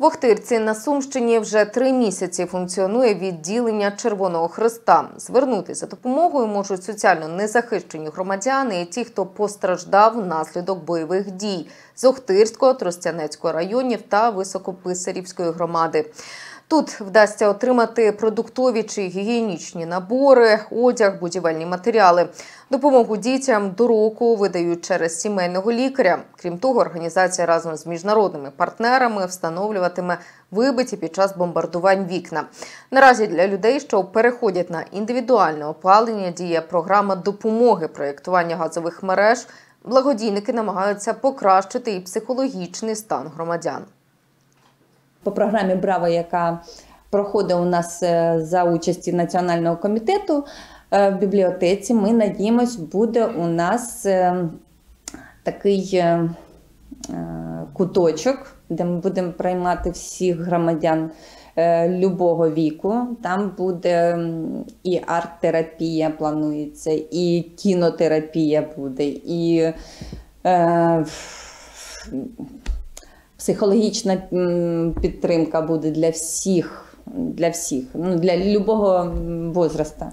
В Охтирці на Сумщині вже три місяці функціонує відділення Червоного Христа. Звернутися допомогою можуть соціально незахищені громадяни і ті, хто постраждав внаслідок бойових дій з Охтирського, Тростянецького районів та Високописарівської громади. Тут вдасться отримати продуктові чи гігієнічні набори, одяг, будівельні матеріали. Допомогу дітям до року видають через сімейного лікаря. Крім того, організація разом з міжнародними партнерами встановлюватиме вибиті під час бомбардувань вікна. Наразі для людей, що переходять на індивідуальне опалення, діє програма допомоги проєктування газових мереж. Благодійники намагаються покращити і психологічний стан громадян. По програмі Браво, яка проходить у нас е, за участі Національного комітету е, в бібліотеці. Ми надіємось, буде у нас е, такий куточок, де ми будемо приймати всіх громадян любого віку. Там буде і арт-терапія планується, і кінотерапія буде, і психологічна підтримка буде для всіх, для всіх, ну, для любого возраста.